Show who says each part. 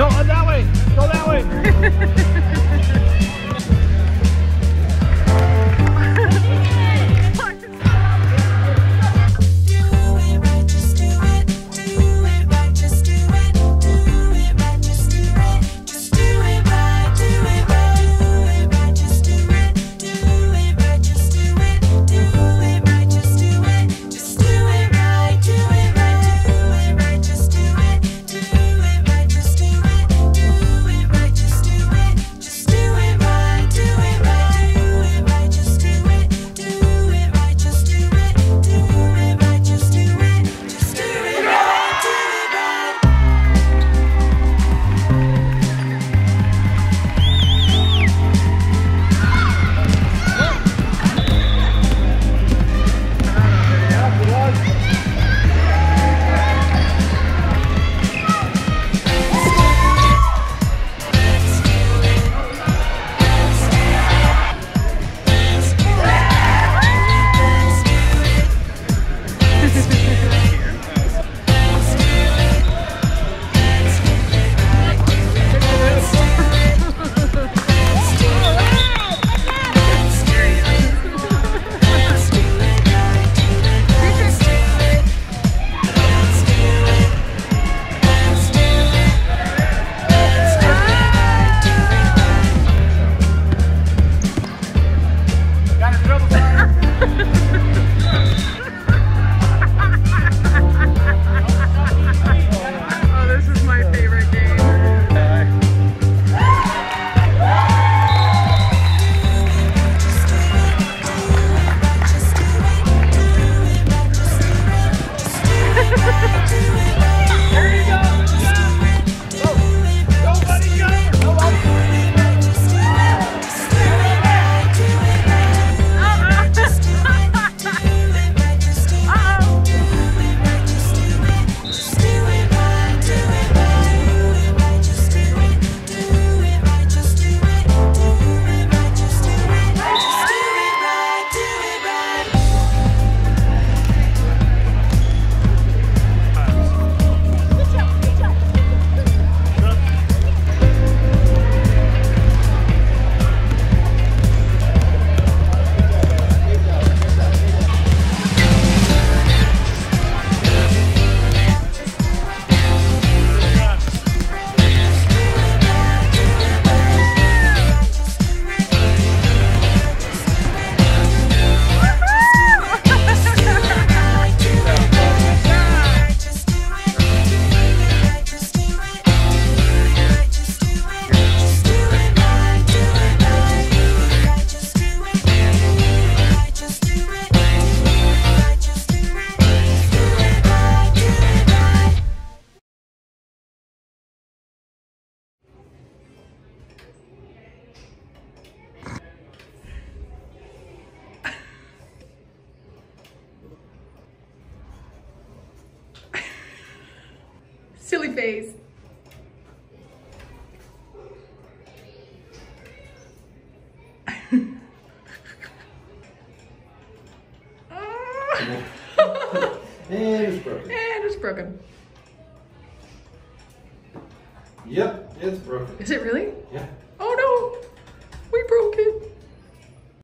Speaker 1: No, that way. Go that way. smiley face.
Speaker 2: And it's broken.
Speaker 1: And it's broken.
Speaker 2: Yep, it's broken.
Speaker 1: Is it really?
Speaker 2: Yeah.